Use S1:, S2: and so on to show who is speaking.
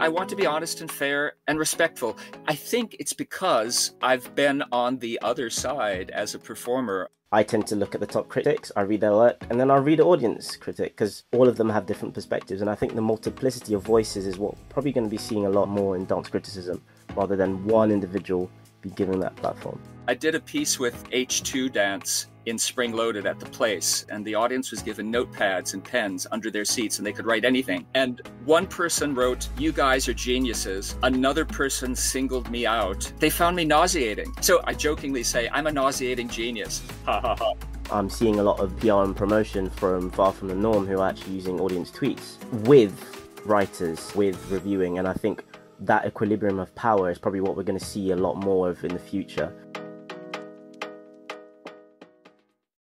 S1: I want to be honest and fair and respectful. I think it's because I've been on the other side as a performer.
S2: I tend to look at the top critics, I read their work, and then I read the audience critic because all of them have different perspectives. And I think the multiplicity of voices is what probably going to be seeing a lot more in dance criticism rather than one individual be given that platform.
S1: I did a piece with H2 Dance in Spring Loaded at the place, and the audience was given notepads and pens under their seats, and they could write anything. And one person wrote, You guys are geniuses. Another person singled me out. They found me nauseating. So I jokingly say, I'm a nauseating genius. Ha ha ha.
S2: I'm seeing a lot of PR and promotion from Far From the Norm who are actually using audience tweets with writers, with reviewing, and I think that equilibrium of power is probably what we're going to see a lot more of in the future.